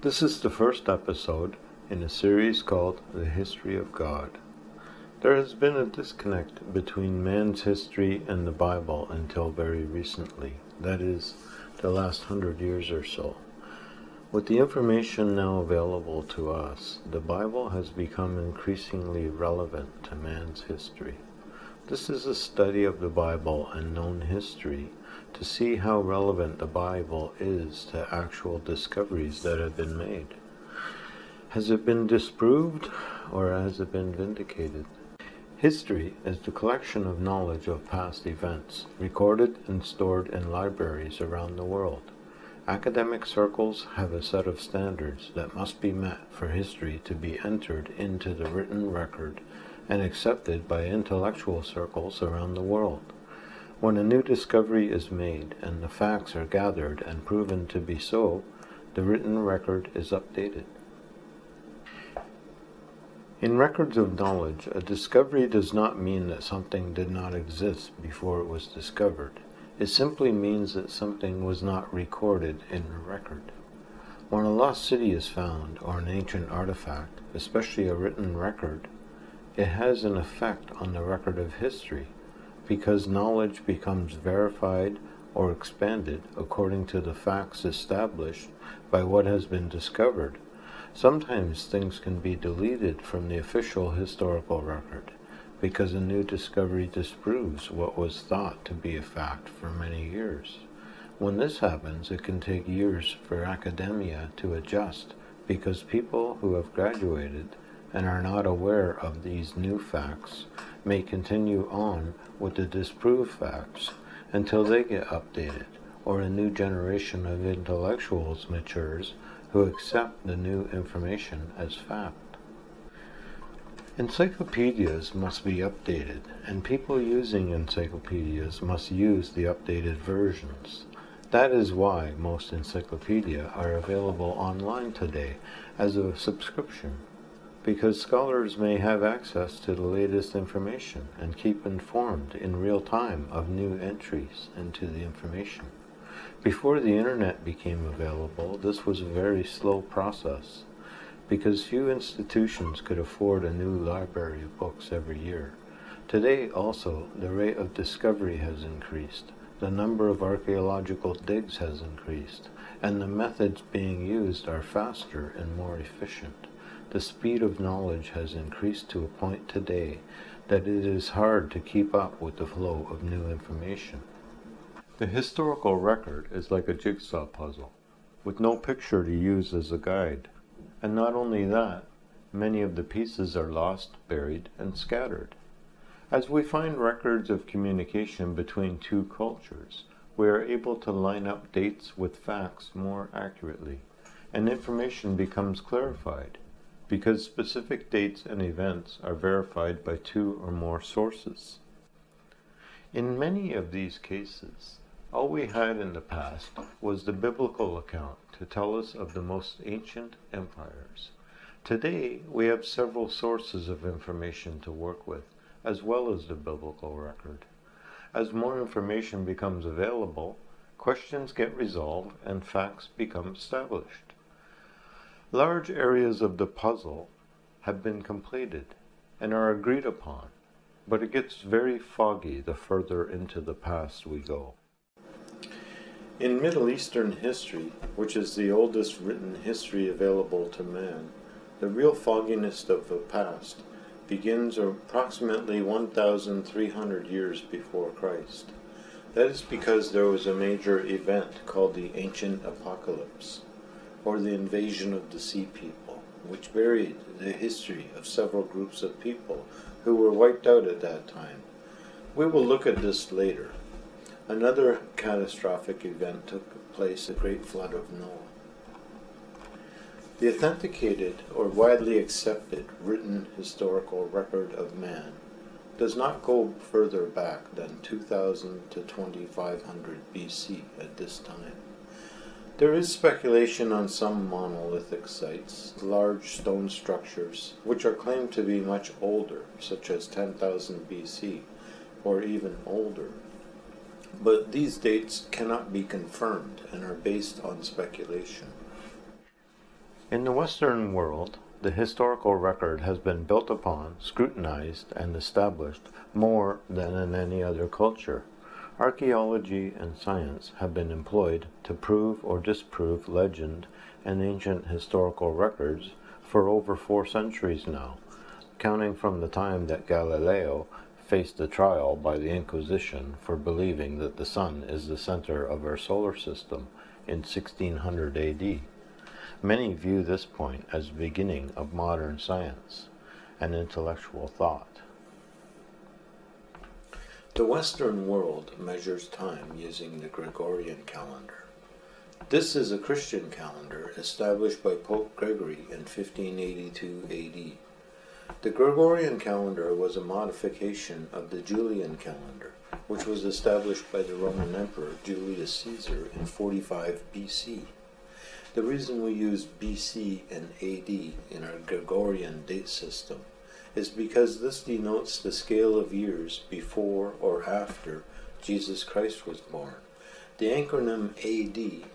This is the first episode in a series called The History of God. There has been a disconnect between man's history and the Bible until very recently, that is, the last hundred years or so. With the information now available to us, the Bible has become increasingly relevant to man's history. This is a study of the Bible and known history to see how relevant the Bible is to actual discoveries that have been made. Has it been disproved or has it been vindicated? History is the collection of knowledge of past events, recorded and stored in libraries around the world. Academic circles have a set of standards that must be met for history to be entered into the written record and accepted by intellectual circles around the world. When a new discovery is made and the facts are gathered and proven to be so, the written record is updated. In records of knowledge, a discovery does not mean that something did not exist before it was discovered. It simply means that something was not recorded in a record. When a lost city is found, or an ancient artifact, especially a written record, it has an effect on the record of history because knowledge becomes verified or expanded according to the facts established by what has been discovered. Sometimes things can be deleted from the official historical record because a new discovery disproves what was thought to be a fact for many years. When this happens, it can take years for academia to adjust because people who have graduated and are not aware of these new facts may continue on with the disproved facts until they get updated or a new generation of intellectuals matures who accept the new information as fact. Encyclopedias must be updated, and people using encyclopedias must use the updated versions. That is why most encyclopedias are available online today as a subscription, because scholars may have access to the latest information and keep informed in real time of new entries into the information. Before the internet became available, this was a very slow process because few institutions could afford a new library of books every year. Today, also, the rate of discovery has increased, the number of archaeological digs has increased, and the methods being used are faster and more efficient. The speed of knowledge has increased to a point today that it is hard to keep up with the flow of new information. The historical record is like a jigsaw puzzle, with no picture to use as a guide. And not only that, many of the pieces are lost, buried, and scattered. As we find records of communication between two cultures, we are able to line up dates with facts more accurately, and information becomes clarified, because specific dates and events are verified by two or more sources. In many of these cases, all we had in the past was the biblical account to tell us of the most ancient empires. Today, we have several sources of information to work with, as well as the biblical record. As more information becomes available, questions get resolved and facts become established. Large areas of the puzzle have been completed and are agreed upon, but it gets very foggy the further into the past we go. In Middle Eastern history, which is the oldest written history available to man, the real fogginess of the past begins approximately 1,300 years before Christ. That is because there was a major event called the Ancient Apocalypse, or the invasion of the Sea People, which buried the history of several groups of people who were wiped out at that time. We will look at this later. Another catastrophic event took place, the Great Flood of Noah. The authenticated or widely accepted written historical record of man does not go further back than 2000 to 2500 BC at this time. There is speculation on some monolithic sites, large stone structures, which are claimed to be much older, such as 10,000 BC, or even older. But these dates cannot be confirmed and are based on speculation. In the Western world, the historical record has been built upon, scrutinized, and established more than in any other culture. Archaeology and science have been employed to prove or disprove legend and ancient historical records for over four centuries now, counting from the time that Galileo faced a trial by the Inquisition for believing that the sun is the center of our solar system in 1600 AD. Many view this point as the beginning of modern science and intellectual thought. The Western world measures time using the Gregorian calendar. This is a Christian calendar established by Pope Gregory in 1582 AD. The Gregorian calendar was a modification of the Julian calendar, which was established by the Roman Emperor Julius Caesar in 45 BC. The reason we use BC and AD in our Gregorian date system is because this denotes the scale of years before or after Jesus Christ was born. The acronym AD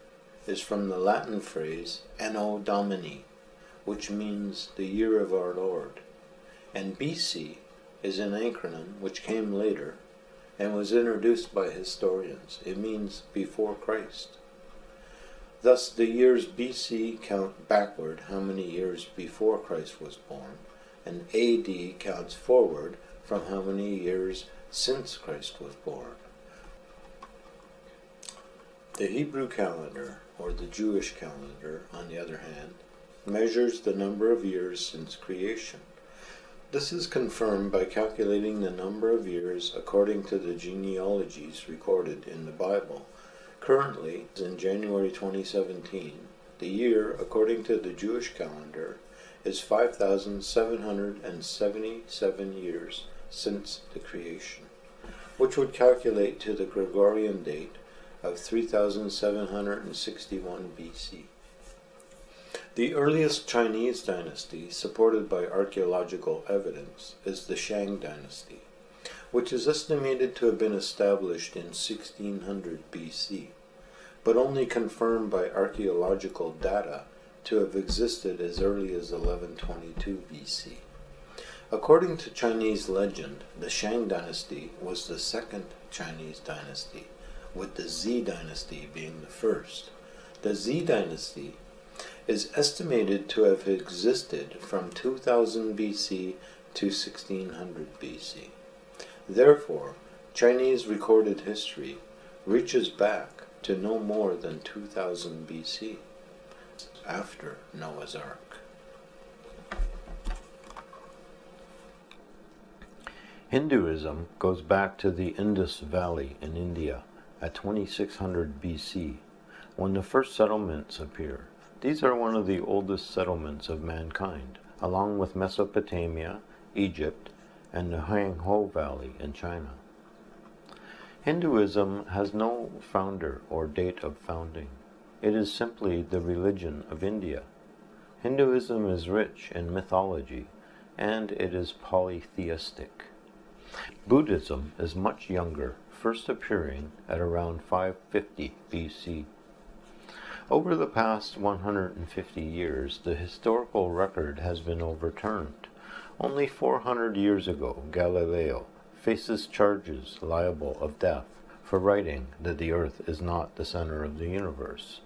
is from the Latin phrase Anno Domini, which means the year of our Lord. And BC is an acronym which came later and was introduced by historians. It means before Christ. Thus, the years BC count backward how many years before Christ was born, and AD counts forward from how many years since Christ was born. The Hebrew calendar, or the Jewish calendar, on the other hand, measures the number of years since creation. This is confirmed by calculating the number of years according to the genealogies recorded in the Bible Currently, in January 2017, the year, according to the Jewish calendar, is 5,777 years since the creation, which would calculate to the Gregorian date of 3761 BC. The earliest Chinese dynasty supported by archaeological evidence is the Shang dynasty which is estimated to have been established in 1600 BC, but only confirmed by archaeological data to have existed as early as 1122 BC. According to Chinese legend, the Shang dynasty was the second Chinese dynasty, with the Xia dynasty being the first. The Xia dynasty is estimated to have existed from 2000 BC to 1600 BC. Therefore, Chinese recorded history reaches back to no more than 2000 BC, after Noah's Ark. Hinduism goes back to the Indus Valley in India at 2600 BC, when the first settlements appear. These are one of the oldest settlements of mankind, along with Mesopotamia, Egypt, and the Huanghe Valley in China. Hinduism has no founder or date of founding. It is simply the religion of India. Hinduism is rich in mythology and it is polytheistic. Buddhism is much younger, first appearing at around 550 BC. Over the past 150 years, the historical record has been overturned. Only 400 years ago, Galileo faces charges liable of death for writing that the earth is not the center of the universe.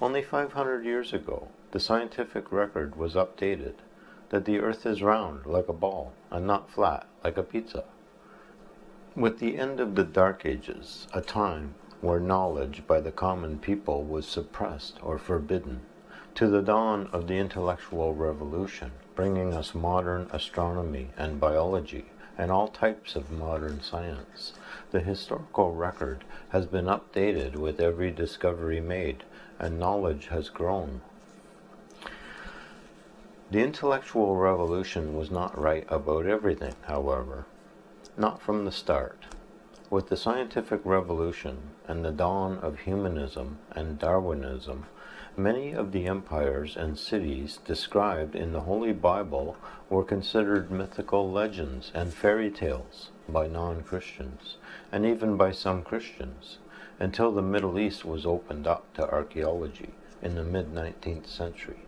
Only 500 years ago, the scientific record was updated that the earth is round like a ball and not flat like a pizza. With the end of the Dark Ages, a time where knowledge by the common people was suppressed or forbidden, to the dawn of the intellectual revolution, bringing us modern astronomy and biology and all types of modern science. The historical record has been updated with every discovery made, and knowledge has grown. The intellectual revolution was not right about everything, however, not from the start. With the scientific revolution and the dawn of humanism and Darwinism, Many of the empires and cities described in the Holy Bible were considered mythical legends and fairy tales by non Christians, and even by some Christians, until the Middle East was opened up to archaeology in the mid 19th century.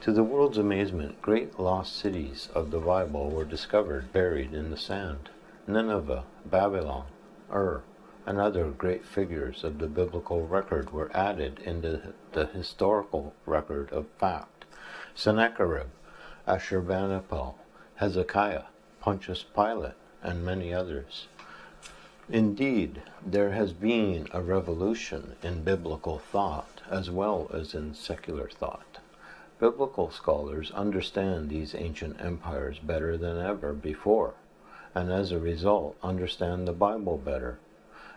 To the world's amazement, great lost cities of the Bible were discovered buried in the sand. Nineveh, Babylon, Ur, and other great figures of the biblical record were added into the historical record of fact. Sennacherib, Ashurbanipal, Hezekiah, Pontius Pilate, and many others. Indeed, there has been a revolution in biblical thought as well as in secular thought. Biblical scholars understand these ancient empires better than ever before, and as a result understand the Bible better.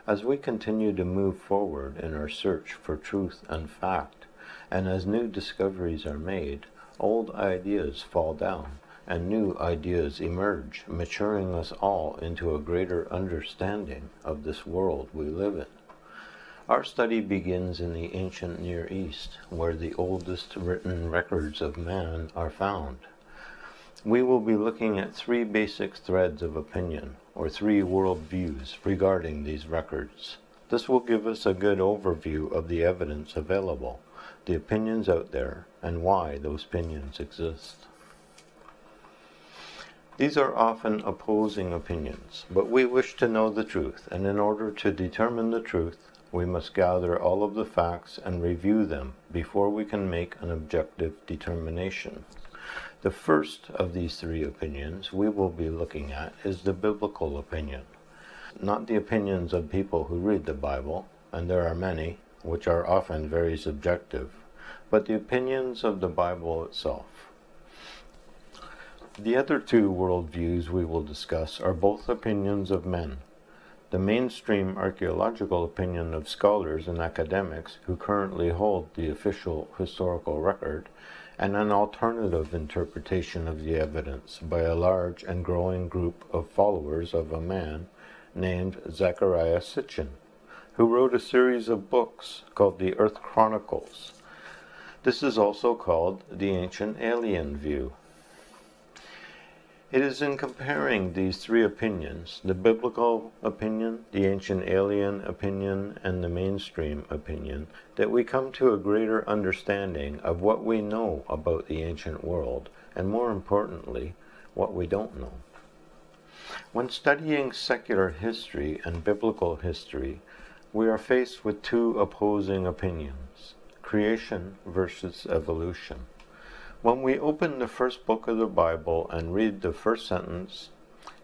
As we continue to move forward in our search for truth and fact, and as new discoveries are made, old ideas fall down and new ideas emerge, maturing us all into a greater understanding of this world we live in. Our study begins in the ancient Near East, where the oldest written records of man are found. We will be looking at three basic threads of opinion, or three worldviews, regarding these records. This will give us a good overview of the evidence available, the opinions out there, and why those opinions exist. These are often opposing opinions, but we wish to know the truth, and in order to determine the truth, we must gather all of the facts and review them before we can make an objective determination. The first of these three opinions we will be looking at is the biblical opinion, not the opinions of people who read the Bible, and there are many, which are often very subjective, but the opinions of the Bible itself. The other two worldviews we will discuss are both opinions of men. The mainstream archaeological opinion of scholars and academics who currently hold the official historical record, and an alternative interpretation of the evidence by a large and growing group of followers of a man named Zecharia Sitchin, who wrote a series of books called the Earth Chronicles. This is also called the Ancient Alien View. It is in comparing these three opinions, the biblical opinion, the ancient alien opinion, and the mainstream opinion, that we come to a greater understanding of what we know about the ancient world, and more importantly, what we don't know. When studying secular history and biblical history, we are faced with two opposing opinions creation versus evolution. When we open the first book of the Bible and read the first sentence,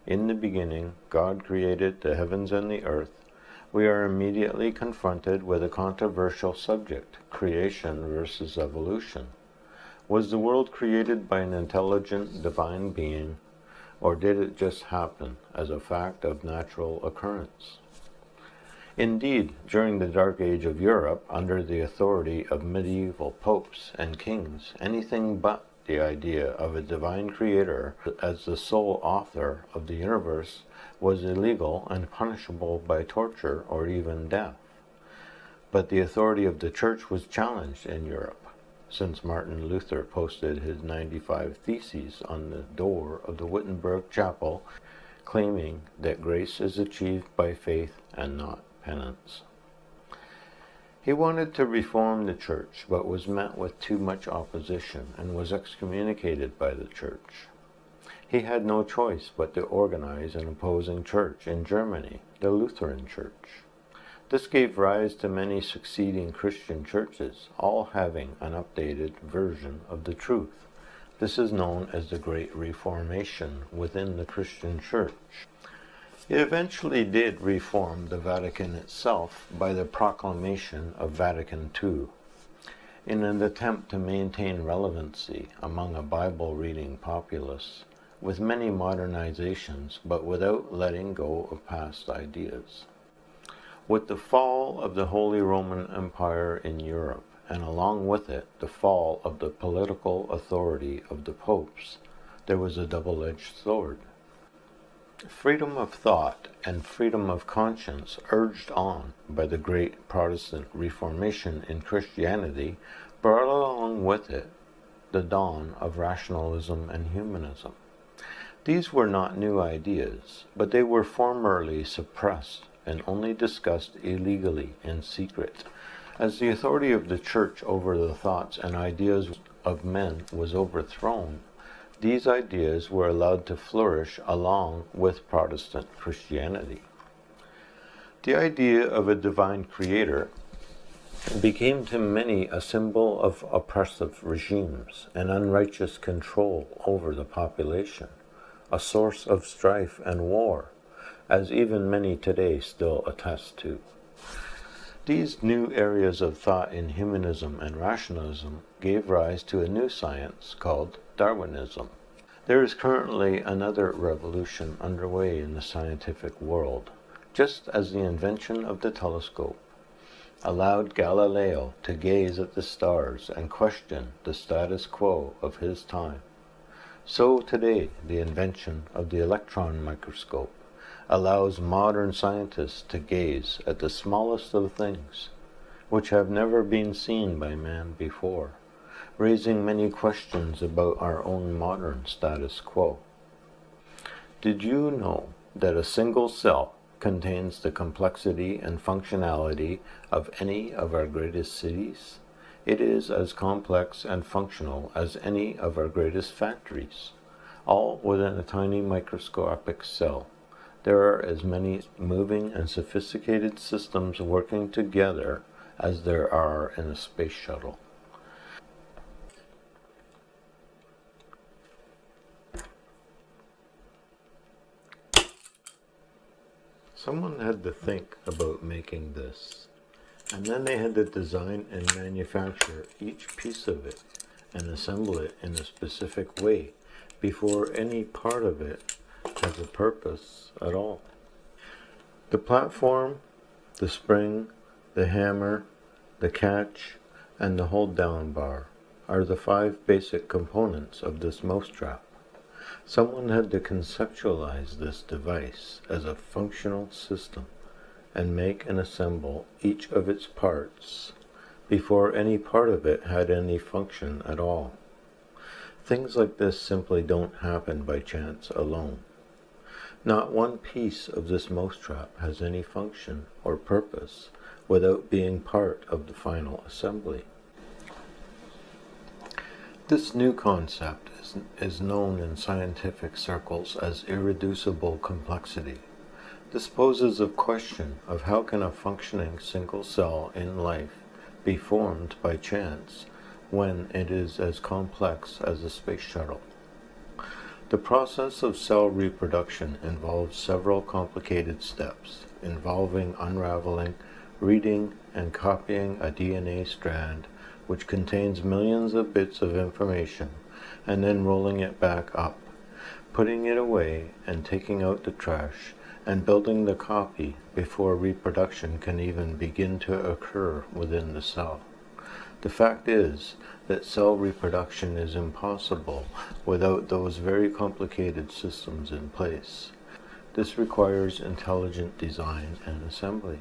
In the beginning, God created the heavens and the earth, we are immediately confronted with a controversial subject creation versus evolution. Was the world created by an intelligent divine being, or did it just happen as a fact of natural occurrence? Indeed, during the Dark Age of Europe, under the authority of medieval popes and kings, anything but the idea of a divine creator as the sole author of the universe was illegal and punishable by torture or even death. But the authority of the Church was challenged in Europe, since Martin Luther posted his 95 Theses on the door of the Wittenberg Chapel, claiming that grace is achieved by faith and not penance. He wanted to reform the church, but was met with too much opposition and was excommunicated by the church. He had no choice but to organize an opposing church in Germany, the Lutheran Church. This gave rise to many succeeding Christian churches, all having an updated version of the truth. This is known as the Great Reformation within the Christian Church. It eventually did reform the Vatican itself by the proclamation of Vatican II. In an attempt to maintain relevancy among a Bible reading populace, with many modernizations but without letting go of past ideas. With the fall of the Holy Roman Empire in Europe, and along with it the fall of the political authority of the popes, there was a double edged sword. Freedom of thought and freedom of conscience, urged on by the great Protestant Reformation in Christianity, brought along with it the dawn of rationalism and humanism. These were not new ideas, but they were formerly suppressed and only discussed illegally in secret. As the authority of the Church over the thoughts and ideas of men was overthrown, these ideas were allowed to flourish along with Protestant Christianity. The idea of a divine creator became to many a symbol of oppressive regimes and unrighteous control over the population, a source of strife and war, as even many today still attest to. These new areas of thought in humanism and rationalism gave rise to a new science called Darwinism. There is currently another revolution underway in the scientific world, just as the invention of the telescope allowed Galileo to gaze at the stars and question the status quo of his time. So today, the invention of the electron microscope allows modern scientists to gaze at the smallest of things, which have never been seen by man before, raising many questions about our own modern status quo. Did you know that a single cell contains the complexity and functionality of any of our greatest cities? It is as complex and functional as any of our greatest factories, all within a tiny microscopic cell there are as many moving and sophisticated systems working together as there are in a space shuttle. Someone had to think about making this, and then they had to design and manufacture each piece of it and assemble it in a specific way before any part of it has a purpose at all. The platform, the spring, the hammer, the catch, and the hold down bar are the five basic components of this mousetrap. Someone had to conceptualize this device as a functional system and make and assemble each of its parts before any part of it had any function at all. Things like this simply don't happen by chance alone. Not one piece of this mousetrap has any function or purpose without being part of the final assembly. This new concept is, is known in scientific circles as irreducible complexity. This poses a question of how can a functioning single cell in life be formed by chance when it is as complex as a space shuttle. The process of cell reproduction involves several complicated steps, involving unraveling, reading, and copying a DNA strand which contains millions of bits of information, and then rolling it back up, putting it away and taking out the trash, and building the copy before reproduction can even begin to occur within the cell. The fact is that cell reproduction is impossible without those very complicated systems in place. This requires intelligent design and assembly.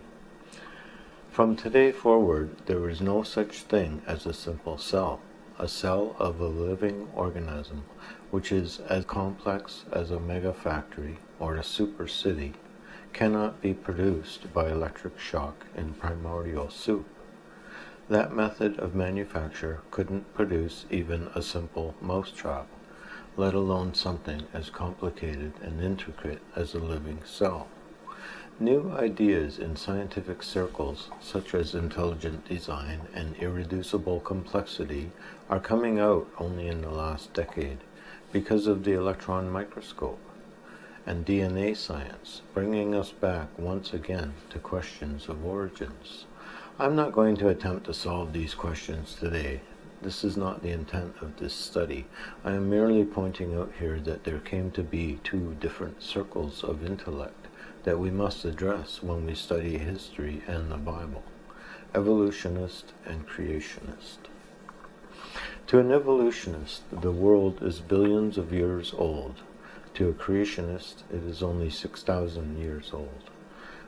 From today forward, there is no such thing as a simple cell. A cell of a living organism, which is as complex as a mega factory or a super city, cannot be produced by electric shock in primordial soup. That method of manufacture couldn't produce even a simple mousetrap, let alone something as complicated and intricate as a living cell. New ideas in scientific circles, such as intelligent design and irreducible complexity, are coming out only in the last decade because of the electron microscope and DNA science, bringing us back once again to questions of origins. I'm not going to attempt to solve these questions today. This is not the intent of this study. I am merely pointing out here that there came to be two different circles of intellect that we must address when we study history and the Bible evolutionist and creationist. To an evolutionist, the world is billions of years old. To a creationist, it is only 6,000 years old.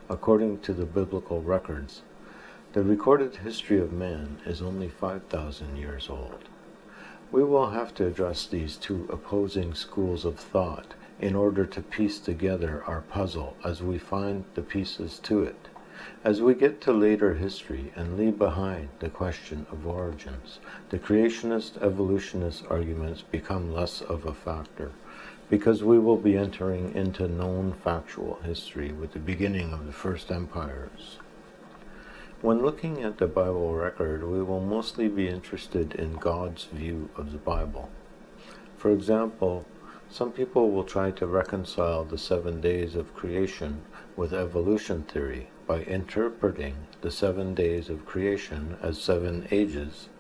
According to the biblical records, the recorded history of man is only 5,000 years old. We will have to address these two opposing schools of thought in order to piece together our puzzle as we find the pieces to it. As we get to later history and leave behind the question of origins, the creationist evolutionist arguments become less of a factor because we will be entering into known factual history with the beginning of the first empires. When looking at the Bible record, we will mostly be interested in God's view of the Bible. For example, some people will try to reconcile the seven days of creation with evolution theory by interpreting the seven days of creation as seven ages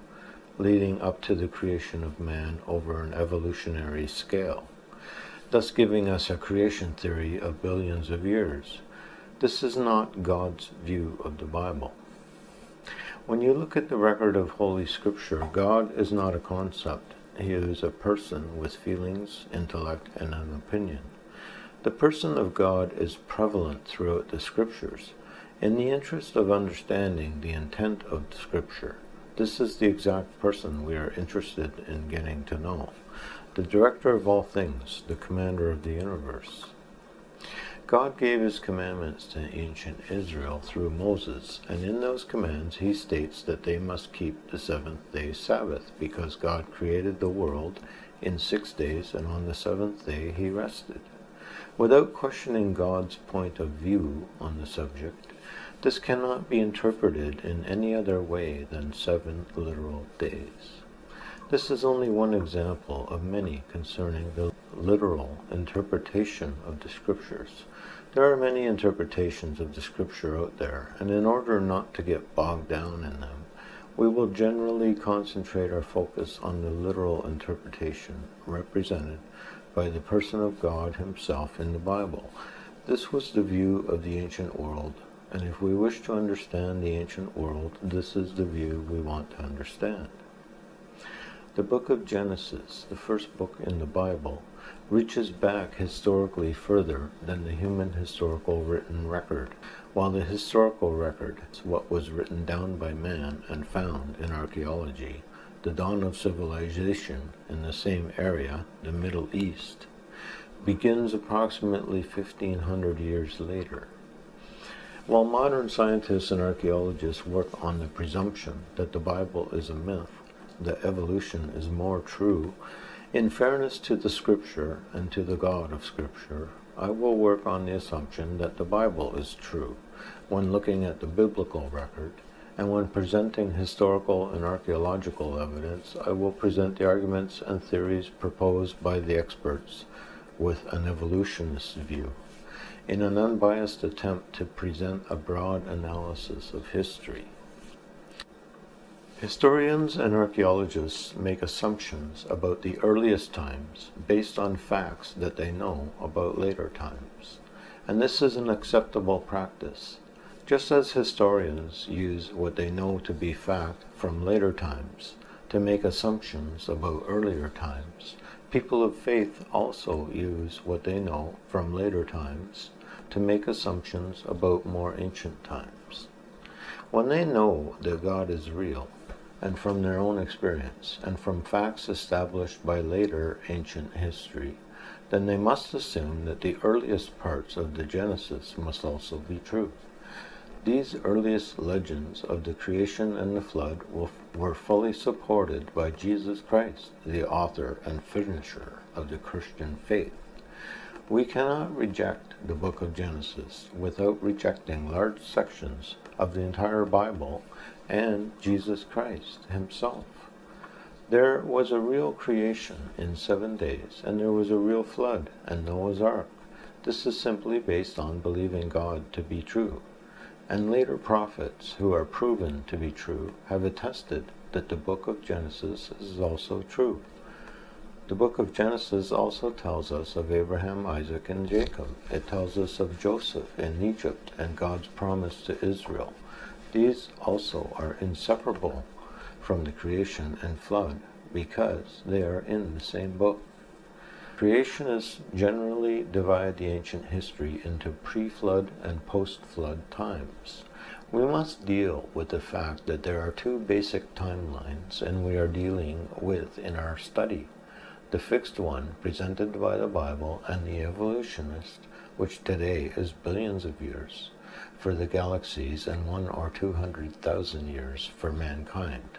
leading up to the creation of man over an evolutionary scale, thus giving us a creation theory of billions of years. This is not God's view of the Bible. When you look at the record of Holy Scripture, God is not a concept. He is a person with feelings, intellect, and an opinion. The person of God is prevalent throughout the Scriptures. In the interest of understanding the intent of the Scripture, this is the exact person we are interested in getting to know. The director of all things, the commander of the universe. God gave his commandments to ancient Israel through Moses, and in those commands he states that they must keep the seventh day Sabbath, because God created the world in six days, and on the seventh day he rested. Without questioning God's point of view on the subject, this cannot be interpreted in any other way than seven literal days. This is only one example of many concerning the literal interpretation of the Scriptures. There are many interpretations of the Scripture out there, and in order not to get bogged down in them, we will generally concentrate our focus on the literal interpretation represented by the person of God Himself in the Bible. This was the view of the ancient world, and if we wish to understand the ancient world, this is the view we want to understand. The book of Genesis, the first book in the Bible, reaches back historically further than the human historical written record, while the historical record is what was written down by man and found in archaeology, the dawn of civilization in the same area, the Middle East, begins approximately 1500 years later. While modern scientists and archaeologists work on the presumption that the Bible is a myth, that evolution is more true, in fairness to the Scripture and to the God of Scripture, I will work on the assumption that the Bible is true when looking at the biblical record, and when presenting historical and archaeological evidence, I will present the arguments and theories proposed by the experts with an evolutionist view, in an unbiased attempt to present a broad analysis of history. Historians and archaeologists make assumptions about the earliest times based on facts that they know about later times, and this is an acceptable practice. Just as historians use what they know to be fact from later times to make assumptions about earlier times, people of faith also use what they know from later times to make assumptions about more ancient times. When they know that God is real, and from their own experience, and from facts established by later ancient history, then they must assume that the earliest parts of the Genesis must also be true. These earliest legends of the creation and the flood were fully supported by Jesus Christ, the author and finisher of the Christian faith. We cannot reject the book of Genesis without rejecting large sections of the entire Bible and Jesus Christ himself. There was a real creation in seven days, and there was a real flood and Noah's ark. This is simply based on believing God to be true. And later prophets, who are proven to be true, have attested that the book of Genesis is also true. The book of Genesis also tells us of Abraham, Isaac, and Jacob. It tells us of Joseph in Egypt and God's promise to Israel. These also are inseparable from the creation and flood because they are in the same book. Creationists generally divide the ancient history into pre flood and post flood times. We must deal with the fact that there are two basic timelines and we are dealing with in our study the fixed one presented by the Bible and the evolutionist, which today is billions of years. For the galaxies and one or two hundred thousand years for mankind.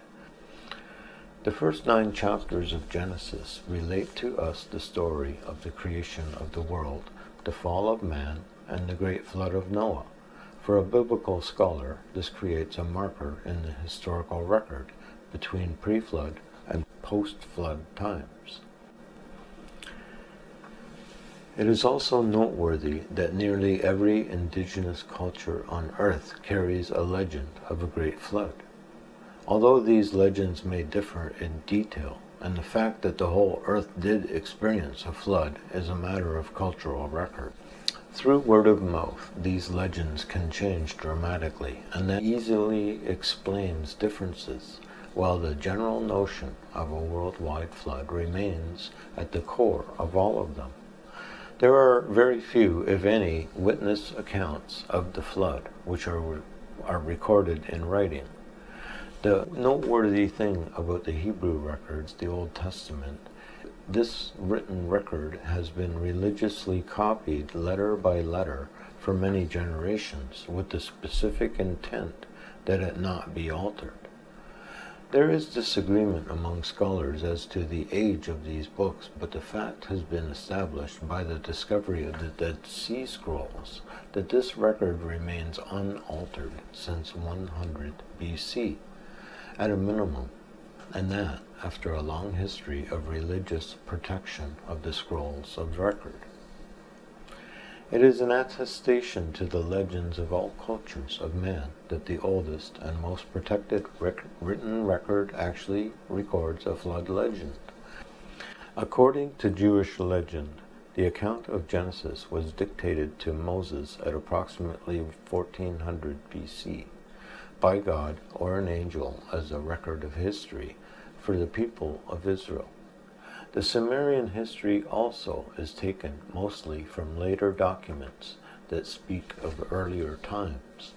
The first nine chapters of Genesis relate to us the story of the creation of the world, the fall of man, and the great flood of Noah. For a biblical scholar, this creates a marker in the historical record between pre flood and post flood times. It is also noteworthy that nearly every indigenous culture on earth carries a legend of a great flood. Although these legends may differ in detail, and the fact that the whole earth did experience a flood is a matter of cultural record. Through word of mouth, these legends can change dramatically, and that easily explains differences, while the general notion of a worldwide flood remains at the core of all of them. There are very few, if any, witness accounts of the flood which are, are recorded in writing. The noteworthy thing about the Hebrew records, the Old Testament, this written record has been religiously copied letter by letter for many generations with the specific intent that it not be altered. There is disagreement among scholars as to the age of these books, but the fact has been established by the discovery of the Dead Sea Scrolls that this record remains unaltered since 100 BC, at a minimum, and that after a long history of religious protection of the scrolls of record. It is an attestation to the legends of all cultures of man that the oldest and most protected rec written record actually records a flood legend. According to Jewish legend, the account of Genesis was dictated to Moses at approximately 1400 BC by God or an angel as a record of history for the people of Israel. The Sumerian history also is taken mostly from later documents that speak of earlier times.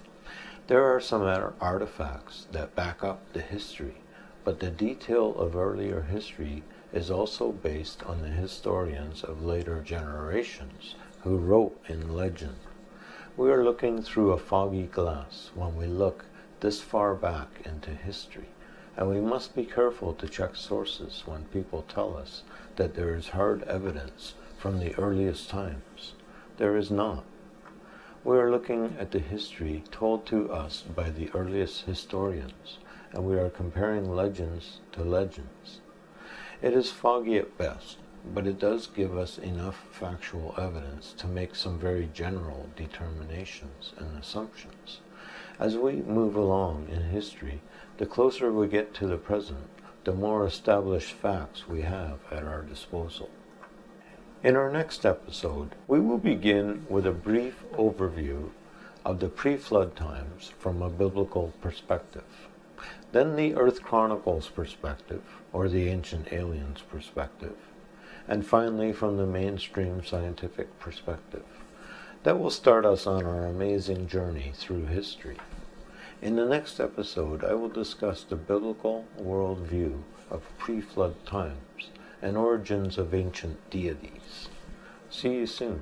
There are some artifacts that back up the history, but the detail of earlier history is also based on the historians of later generations who wrote in legend. We are looking through a foggy glass when we look this far back into history. And we must be careful to check sources when people tell us that there is hard evidence from the earliest times. There is not. We are looking at the history told to us by the earliest historians, and we are comparing legends to legends. It is foggy at best, but it does give us enough factual evidence to make some very general determinations and assumptions. As we move along in history, the closer we get to the present, the more established facts we have at our disposal. In our next episode, we will begin with a brief overview of the pre flood times from a biblical perspective, then the Earth Chronicles perspective, or the Ancient Aliens perspective, and finally from the mainstream scientific perspective. That will start us on our amazing journey through history. In the next episode, I will discuss the biblical worldview of pre flood times and origins of ancient deities. See you soon.